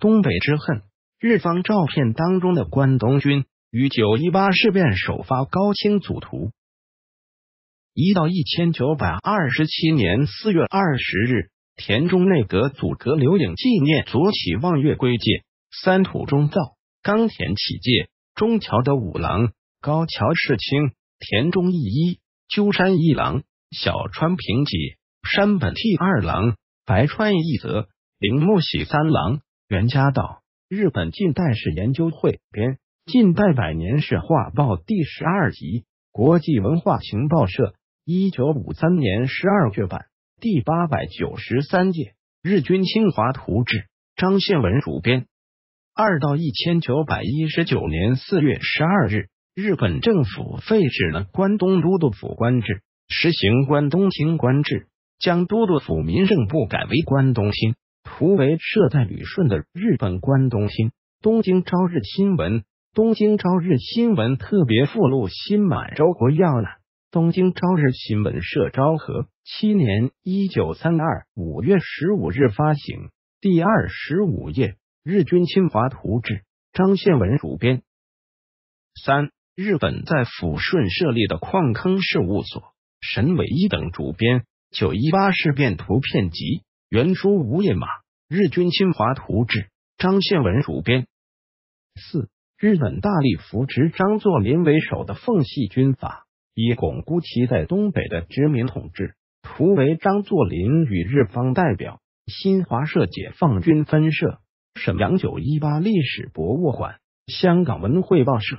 东北之恨。日方照片当中的关东军于九一八事变首发高清组图。一到一千九百二十七年四月二十日，田中内阁组阁留影纪念左起望月归界，三土中造冈田启介、中桥的五郎、高桥世清、田中义一、鸠山一郎、小川平吉、山本替二郎、白川一则、铃木喜三郎、袁家道。日本近代史研究会编《近代百年史画报》第十二集，国际文化情报社。一九五三年十二月版第八百九十三届日军侵华图志，张宪文主编。二到一千九百一十九年四月十二日，日本政府废止了关东都督府官制，实行关东厅官制，将都督府民政部改为关东厅。图为设在旅顺的日本关东厅。东京朝日新闻，东京朝日新闻特别附录新满洲国要览。东京朝日新闻社昭和七年（一九三二）五月十五日发行，第二十五页。日军侵华图志，张宪文主编。三、日本在抚顺设立的矿坑事务所，沈伟一等主编。九一八事变图片集，原书无页码。日军侵华图志，张宪文主编。四、日本大力扶持张作霖为首的奉系军阀。以巩固其在东北的殖民统治。图为张作霖与日方代表。新华社解放军分社。沈阳九一八历史博物馆。香港文汇报社。